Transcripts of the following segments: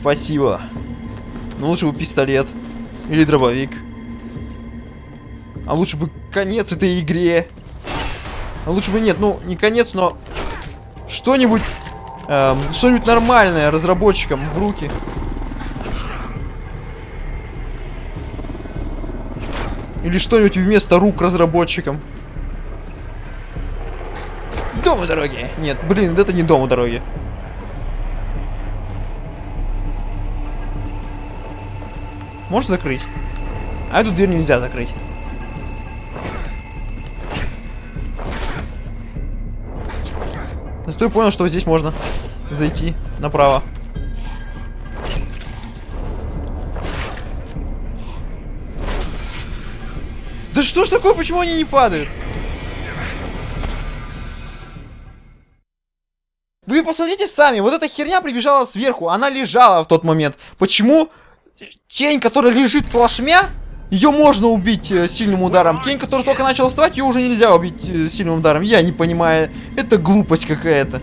Спасибо. Ну лучше бы пистолет. Или дробовик. А лучше бы конец этой игре. А лучше бы нет, ну не конец, но что-нибудь эм, что-нибудь нормальное разработчикам в руки. Или что-нибудь вместо рук разработчикам. Дом у дороги. Нет, блин, это не дом у дороги. Можешь закрыть? А эту дверь нельзя закрыть. Зато я понял, что здесь можно зайти направо. Да что ж такое, почему они не падают? Вы посмотрите сами, вот эта херня прибежала сверху, она лежала в тот момент. Почему тень, которая лежит плашмя, ее можно убить э, сильным ударом. Тень, которая только начала вставать, ее уже нельзя убить э, сильным ударом. Я не понимаю, это глупость какая-то.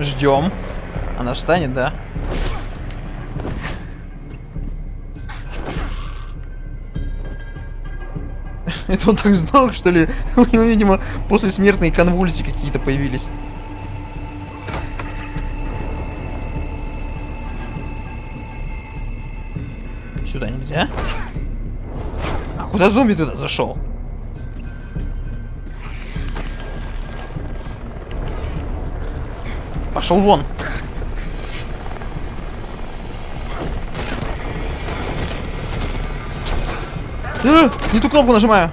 Ждем. Встанет, да? Это он так сдох, что ли? У него, видимо, после смертной конвульсии какие-то появились. Сюда нельзя. А куда зомби тогда зашел? Пошел вон. А, не ту кнопку нажимаю.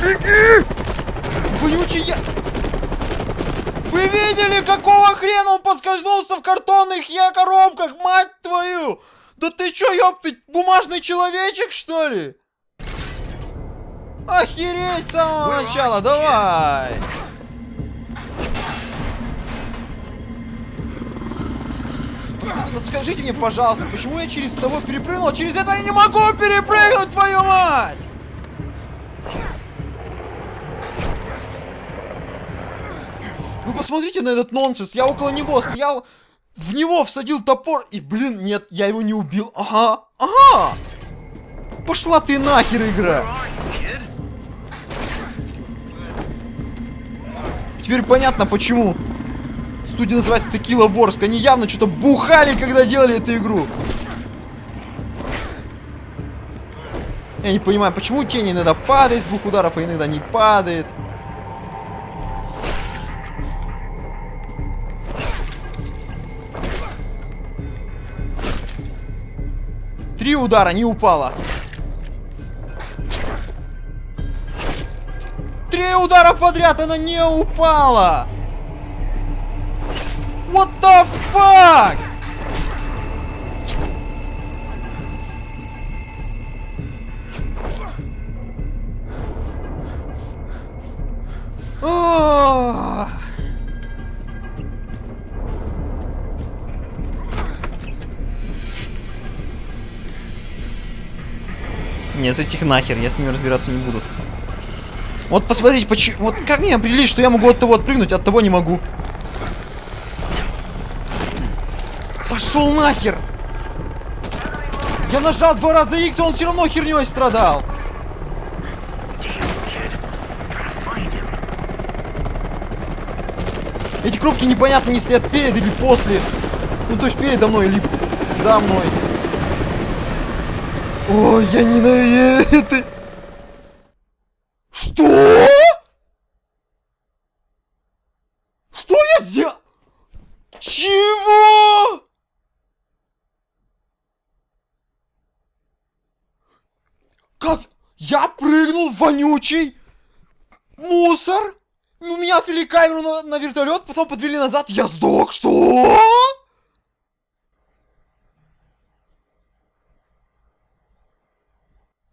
Беги! Вонючий я... Вы видели, какого хрена он поскользнулся в картонных я коробках, мать твою! Да ты чё, ёпты, бумажный человечек, что ли? Охереть с самого начала, давай! Скажите мне, пожалуйста, почему я через того перепрыгнул, через это я не могу перепрыгнуть, твою мать! Вы посмотрите на этот нонсенс, я около него стоял, в него всадил топор, и, блин, нет, я его не убил. Ага, ага! Пошла ты нахер, игра! Теперь понятно, почему студия называется Tequila Wars. Они явно что-то бухали, когда делали эту игру. Я не понимаю, почему тень иногда падает с двух ударов, а иногда не падает. Три удара, не упала. Три удара подряд, она не упала! What the fuck? Oh. Нет, этих нахер, я с ними разбираться не буду. Вот посмотрите, почему... Вот как мне определить, что я могу от того отпрыгнуть, от того не могу? Пошел нахер! Я нажал два раза X, и он все равно херней страдал. Эти кнопки непонятно, не стоят перед или после. Ну, то есть передо мной или за мной. Ой, я ненавижу. Что? Что я сделал? Чего? Как? Я прыгнул в вонючий мусор? У меня отвели камеру на, на вертолет, потом подвели назад, я сдох, что?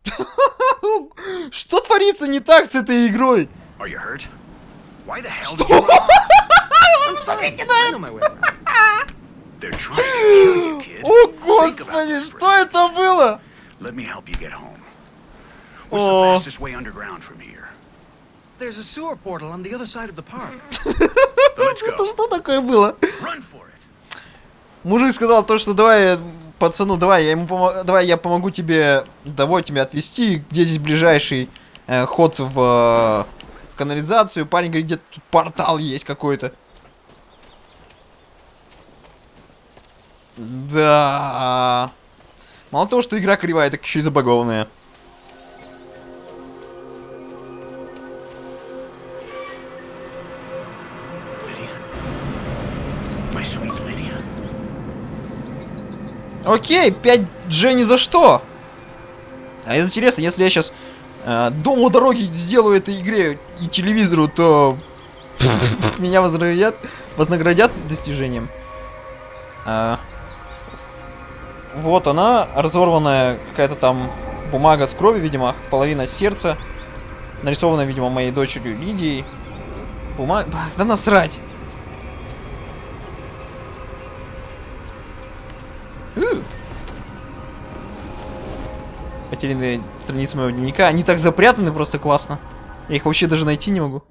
Что творится не так с этой игрой? Are you hurt? Why the hell did you run? Смотрите на это! О, господи, что это было? Let me help you get home. What's Oh. the fastest way underground from here? There's a sewer portal on the other side of the park. Это что такое было? Run for it. Мужик сказал то, что давай, пацану, давай, я ему помо- давай я помогу тебе, давай тебя отвезти, где здесь ближайший э, ход в э, канализацию. Парень говорит, где тут портал есть какой-то. Да. Мало того, что игра кривая, так еще и забагованная. Окей, 5G ни за что. А из интересно, если я сейчас э, дом у дороги сделаю этой игре и телевизору, то меня вознаградят, вознаградят достижением. А, вот она, разорванная какая-то там бумага с кровью, видимо, половина сердца. Нарисованная, видимо, моей дочерью Лидией. Бумага... Да насрать! Потерянные страницы моего дневника. Они так запрятаны просто классно. Я их вообще даже найти не могу.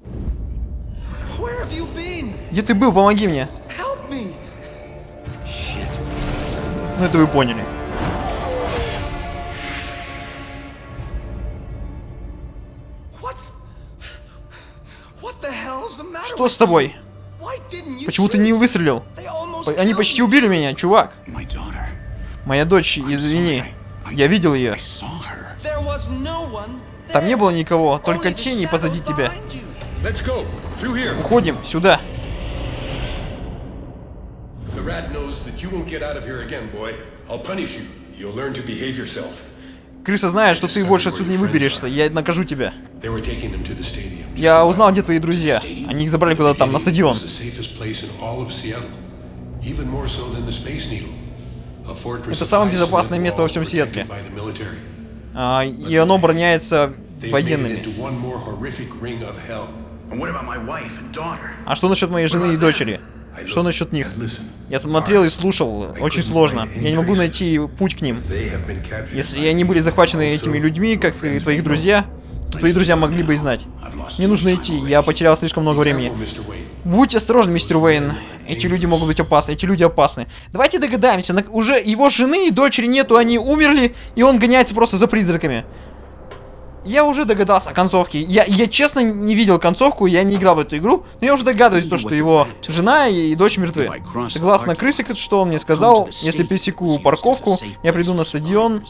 Где ты был? Помоги мне. Ну это вы поняли. Что с тобой? Почему ты не выстрелил? Они почти убили меня, чувак. Моя дочь, извини. Я видел ее. Там не было никого, только тени позади тебя. Уходим сюда. Крыса знает, что ты больше отсюда не выберешься. Я накажу тебя. Я узнал, где твои друзья. Они их забрали куда-то там, на стадион. Even more so than the Space Needle. Это самое безопасное место во всем Сиэтле. А, и оно it военными. А что насчет моей жены и дочери? Что насчет них? Я смотрел и слушал, очень сложно. Я не могу найти путь к ним. Если они были захвачены этими людьми, как и friends твои we know. друзья, то твои друзья могли бы и знать. Мне нужно идти, я потерял слишком много времени. Будьте осторожны, мистер Уэйн. Эти люди могут быть опасны, эти люди опасны. Давайте догадаемся, уже его жены и дочери нету, они умерли, и он гоняется просто за призраками. Я уже догадался о концовке. Я, я честно не видел концовку, я не играл в эту игру, но я уже догадываюсь, то, что его жена и дочь мертвы. Согласно крысе, что он мне сказал, если пересеку парковку, я приду на стадион,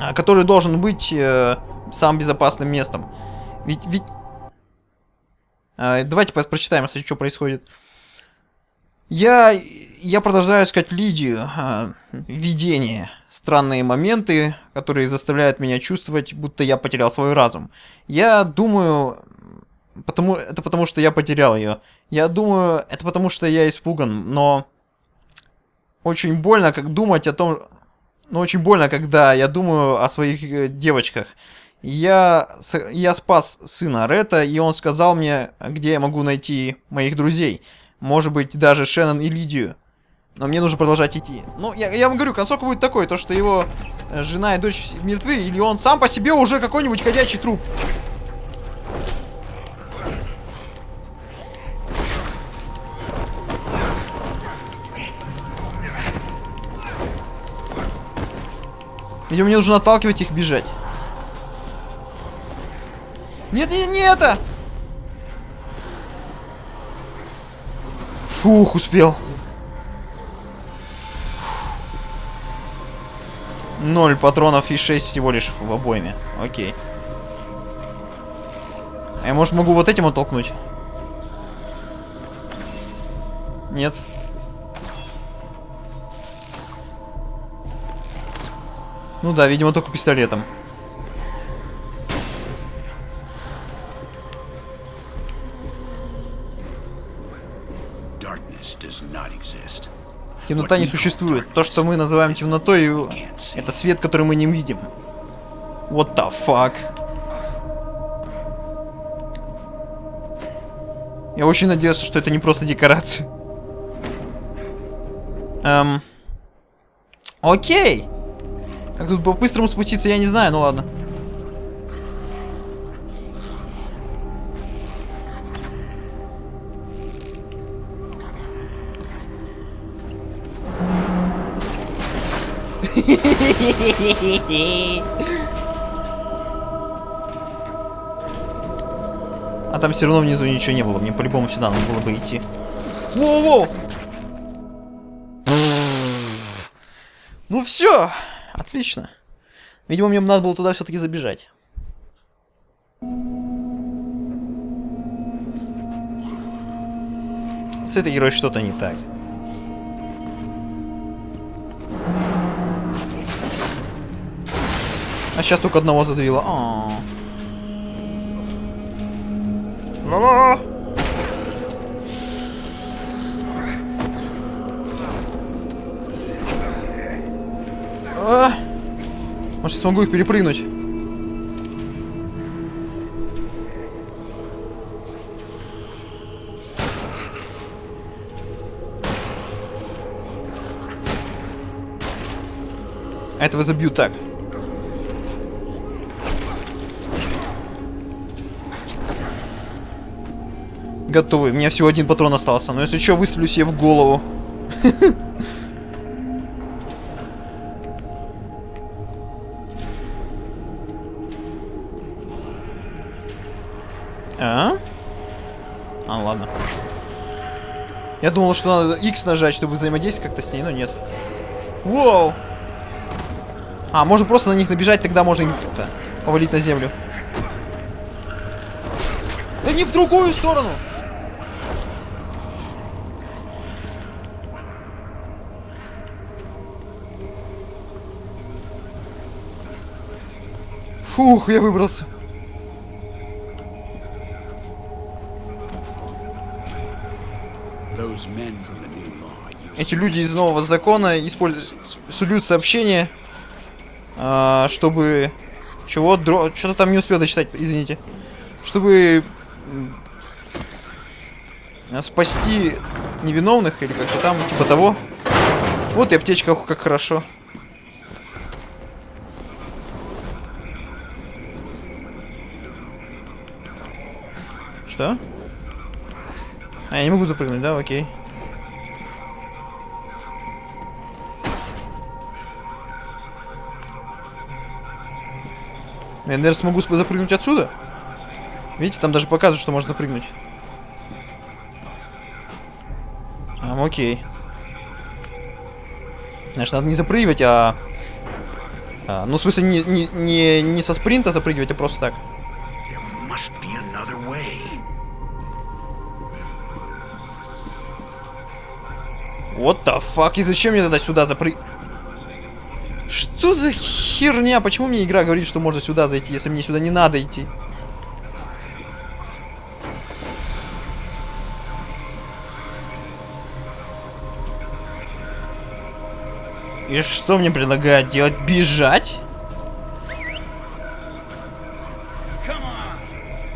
а, который должен быть э, самым безопасным местом. Ведь, ведь... А, давайте прочитаем, если что происходит. Я, я продолжаю искать Лидию. а, видение. Странные моменты, которые заставляют меня чувствовать, будто я потерял свой разум. Я думаю... Потому, это потому, что я потерял ее. Я думаю, это потому, что я испуган, но... Очень больно, как думать о том... Ну, очень больно, когда я думаю о своих э, девочках. Я, я спас сына Рета, и он сказал мне, где я могу найти моих друзей. Может быть, даже Шеннон и Лидию. Но мне нужно продолжать идти. Ну, я, я вам говорю, концовка будет такой, то, что его э, жена и дочь мертвы, или он сам по себе уже какой-нибудь ходячий труп. Видимо, мне нужно отталкивать их бежать. Нет, нет, не это! Фух, успел. Ноль патронов и 6 всего лишь в обойме. Окей. А я, может, могу вот этим оттолкнуть? Нет. Ну да, видимо, только пистолетом. Темнота не существует. То, что мы называем темнотой, это свет, который мы не видим. What the fuck? Я очень надеялся, что это не просто декорация. Эм... Окей. Как тут по-быстрому спуститься, я не знаю, ну ладно. А там все равно внизу ничего не было. Мне по-любому сюда надо было бы идти. Воу-воу! Ну все, отлично. Видимо, мне надо было туда все-таки забежать. С этой герой что-то не так. А сейчас только одного задавило. А -а -а. Ла-ла! А! Может, смогу их перепрыгнуть? Этого забью так. Готовы. У меня всего один патрон остался. Но если что, выстрелю себе в голову. А? А, ладно. Я думал, что надо X нажать, чтобы взаимодействовать как-то с ней, но нет. Воу! А, можно просто на них набежать, тогда можно повалить на землю. Да не в другую сторону! Фух, я выбрался. Эти люди из нового закона используют, сообщение, а, чтобы... Чего? Дро... Что-то там не успел дочитать, извините. Чтобы... Спасти невиновных, или как-то там, типа того. Вот и аптечка, как хорошо. Что? А, я не могу запрыгнуть, да? Окей. Я, наверное, смогу запрыгнуть отсюда. Видите, там даже показывают, что можно запрыгнуть. А, окей. Значит, надо не запрыгивать, а... а, ну, в смысле, не, не, не, не со спринта запрыгивать, а просто так. What the fuck? И зачем мне тогда сюда запрыг... Что за херня? Почему мне игра говорит, что можно сюда зайти, если мне сюда не надо идти? И что мне предлагают делать? Бежать?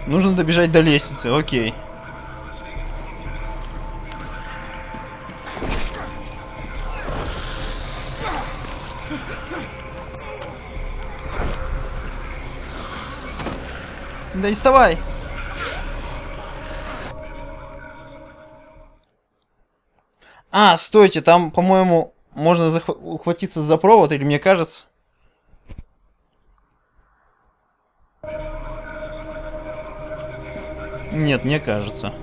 Нужно добежать до лестницы, окей. Да не вставай! А, стойте, там, по-моему, можно ухватиться за провод, или мне кажется? Нет, мне кажется.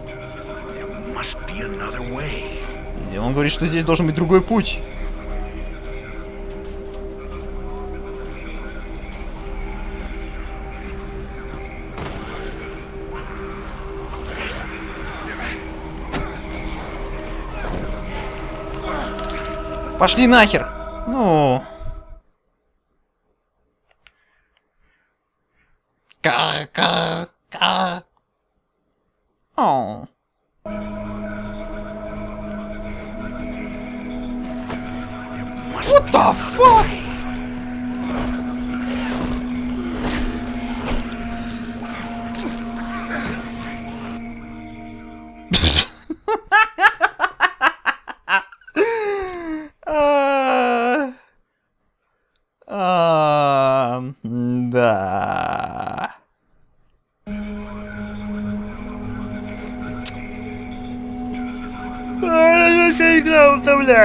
И он говорит, что здесь должен быть другой путь. Пошли нахер! Ну...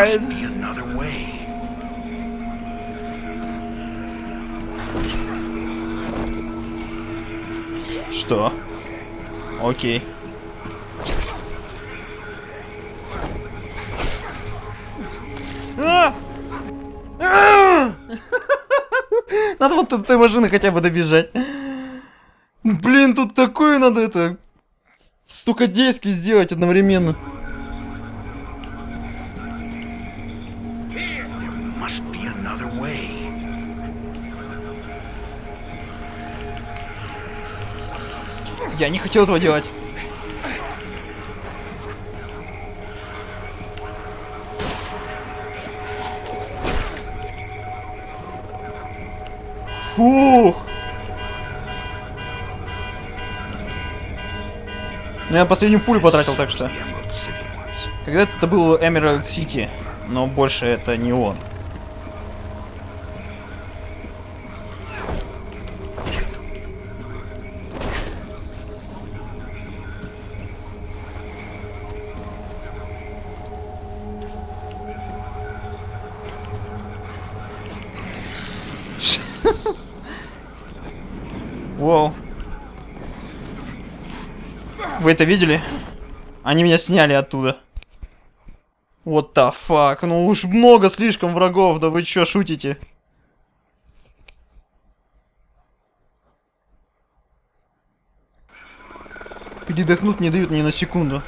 утомляет. Be another way. Что? Окей. А! А! Надо вот от этой машины хотя бы добежать. Блин, тут такое надо это... Столько действий сделать одновременно. Я не хотел этого делать. Фух. Ну, я последнюю пулю потратил, так что. Когда-то это был Emerald City, но больше это не он. Видели? Они меня сняли оттуда. Вот the fuck, ну уж много слишком врагов, да вы чё шутите? Передохнуть не дают ни на секунду.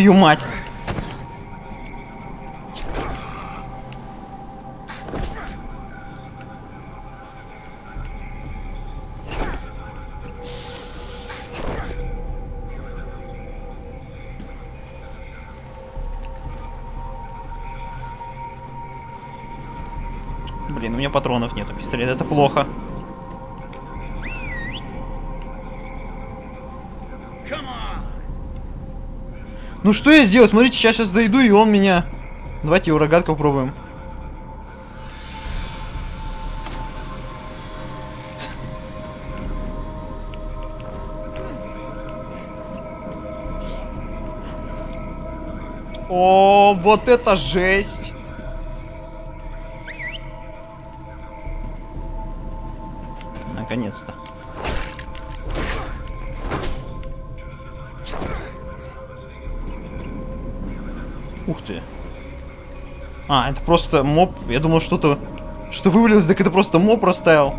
Твою мать! Блин, у меня патронов нету, пистолет, это плохо. Ну что я сделал? Смотрите, сейчас сейчас дойду, и он меня... Давайте его рогатку попробуем. О, вот это жесть! Наконец-то. Ух ты. А, это просто моб. Я думал, что-то... Что вывалилось, так это просто моб расставил.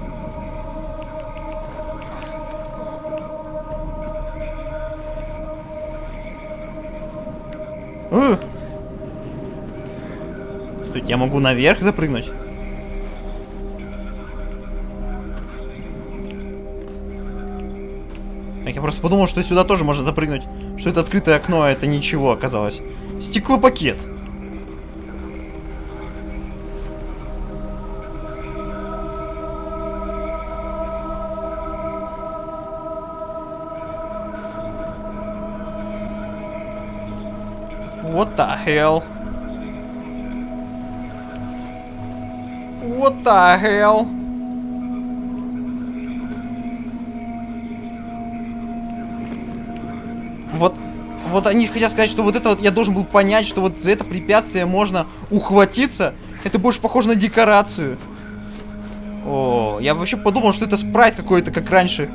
Ух. Стойте, я могу наверх запрыгнуть? Так, я просто подумал, что сюда тоже можно запрыгнуть. Что это открытое окно, а это ничего оказалось. Стеклопакет. What the hell? What the hell? Вот они хотят сказать, что вот это вот я должен был понять, что вот за это препятствие можно ухватиться. Это больше похоже на декорацию. О, я вообще подумал, что это спрайт какой-то, как раньше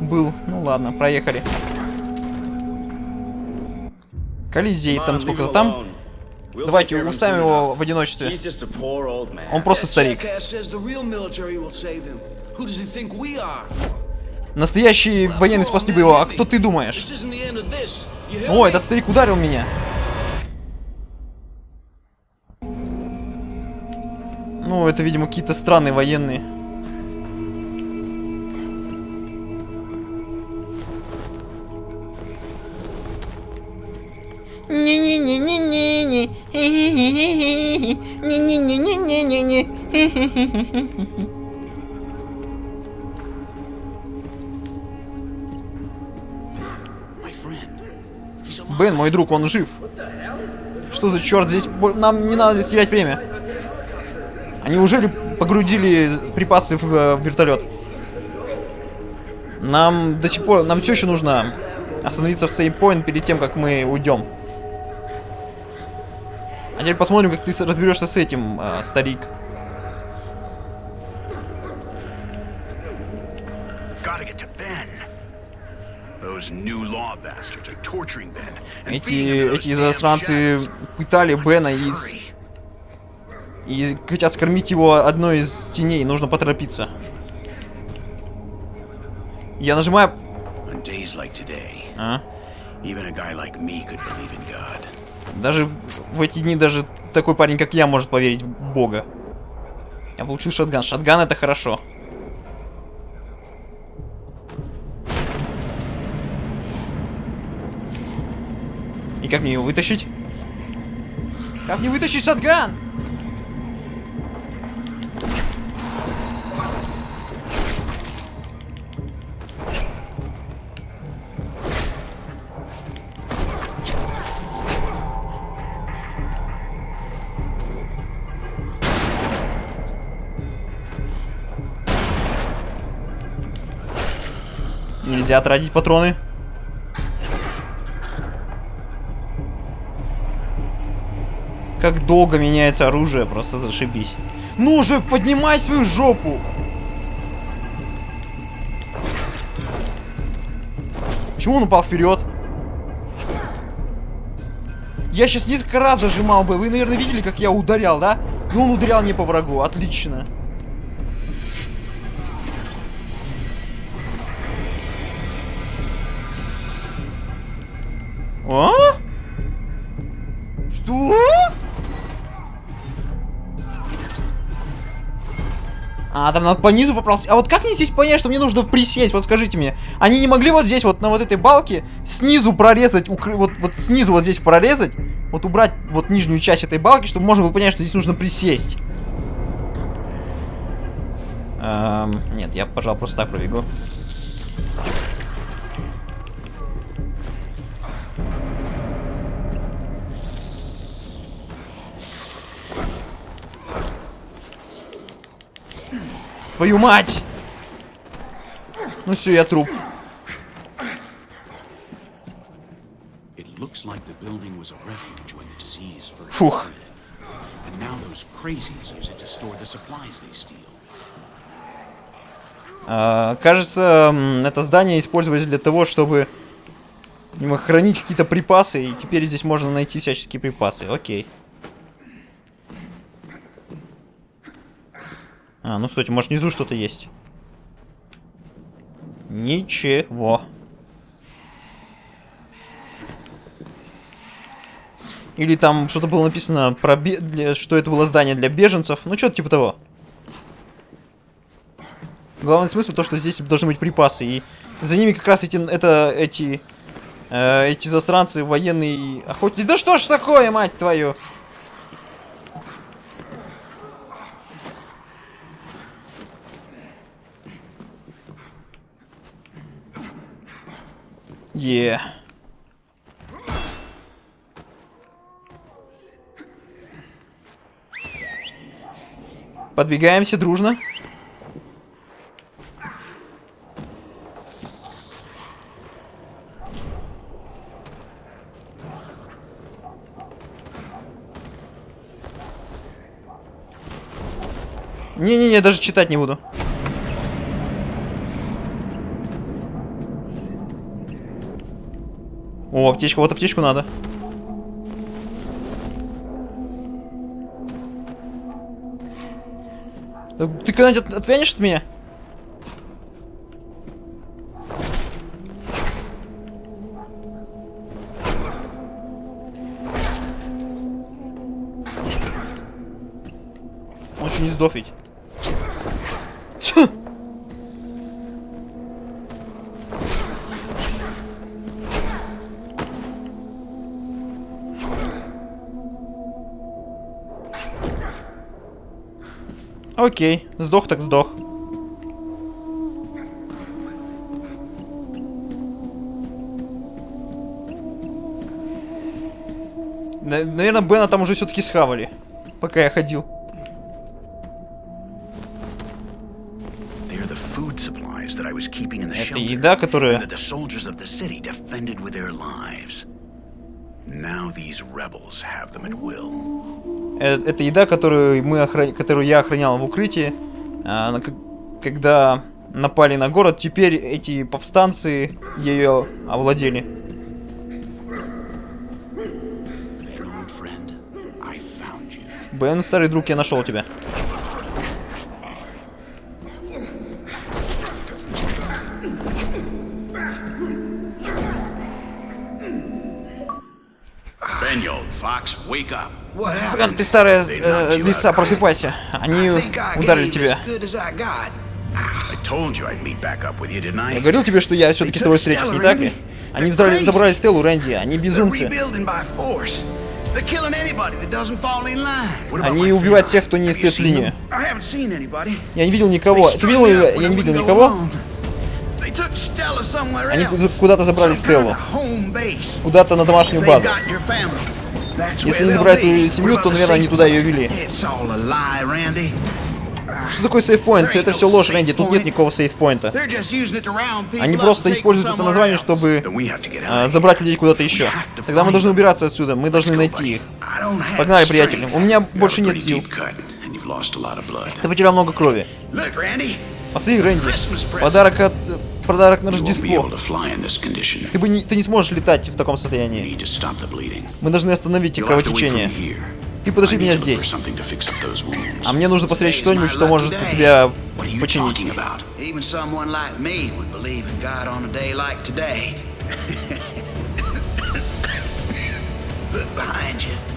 был. Ну ладно, проехали. Колизей, там сколько-то там. Давайте уставим его в одиночестве. Он просто старик. Настоящий военный спас бы его. А кто ты думаешь? О, этот старик ударил меня. Ну, это, видимо, какие-то странные военные. Жив. Что за черт? Здесь нам не надо терять время. Они уже погрузили припасы в, э, в вертолет? Нам до сих пор, нам все еще нужно остановиться в сейвпоинт перед тем, как мы уйдем. А теперь посмотрим, как ты разберешься с этим, э, старик. Эти, эти засранцы пытали Бена и, и хотят скормить его одной из теней. Нужно поторопиться. Я нажимаю... А? Даже в эти дни даже такой парень, как я, может поверить в Бога. Я получил шотган. Шотган это хорошо. И как мне его вытащить? Как мне вытащить шотган? Нельзя тратить патроны. Как долго меняется оружие, просто зашибись. Ну же, поднимай свою жопу! Почему он упал вперед? Я сейчас несколько раз зажимал бы. Вы, наверное, видели, как я ударял, да? И он ударял не по врагу. Отлично. А? Что? А, там надо по низу поправился. А вот как мне здесь понять, что мне нужно присесть? Вот скажите мне. Они не могли вот здесь, вот на вот этой балке, снизу прорезать, укры... вот, вот снизу вот здесь прорезать, вот убрать вот нижнюю часть этой балки, чтобы можно было понять, что здесь нужно присесть. Эм, нет, я, пожалуй, просто так пробегу. Твою мать! Ну все, я труп. Фух. А, кажется, это здание использовали для того, чтобы хранить какие-то припасы, и теперь здесь можно найти всяческие припасы. Окей. А, ну стойте, может внизу что-то есть. Ничего. Или там что-то было написано про бе- для- что это было здание для беженцев. Ну, что-то типа того. Главный смысл то, что здесь должны быть припасы. И за ними как раз эти, это, эти, э, эти засранцы военные охотники. Да что ж такое, мать твою? Е. Подбегаемся дружно. Не-не-не, даже читать не буду. О, аптечка, вот аптечку надо. Ты когда-нибудь от- отвянешь от меня? Он еще не сдох. Окей, сдох так сдох. На- Наверное, Бена там уже все-таки схавали, пока я ходил. Это еда, которая-. Now these rebels have them at will. Э, Это еда, которую мы охра- которую я охранял в укрытии, а, когда напали на город. Теперь эти повстанцы ее овладели. Бен, старый друг, я нашел тебя. Happened? ты старая э, лиса, просыпайся. Они I think I ударили тебя. as good as I got. I told you I'd meet back up with you, didn't I? Я говорил тебе, что я все-таки с тобой встречусь, не так ли? Они забрали, забрали Стеллу, Рэнди, они безумцы. Они убивают всех, кто не стоит в линии. Я не видел никого. Ты видел? Я не I видел никого. Они куда-то забрали Стеллу. Куда-то на домашнюю базу. Если забрали be. твою семью, то, наверное, они туда ее вели. Что такое сейфпоинт? Это все ложь, Рэнди. Тут нет никакого сейфпоинта. Они просто используют это название, чтобы а, забрать людей куда-то еще. Тогда мы должны убираться отсюда. Мы должны найти их. Погнали, приятели. strength. У меня больше нет сил. Ты потерял много крови. Посмотри, Рэнди. Подарок от подарок на Рождество. Ты, бы не, ты не сможешь летать в таком состоянии. Мы должны остановить кровотечение. Ты подожди меня здесь. А мне нужно посмотреть что-нибудь, что может тебя починить.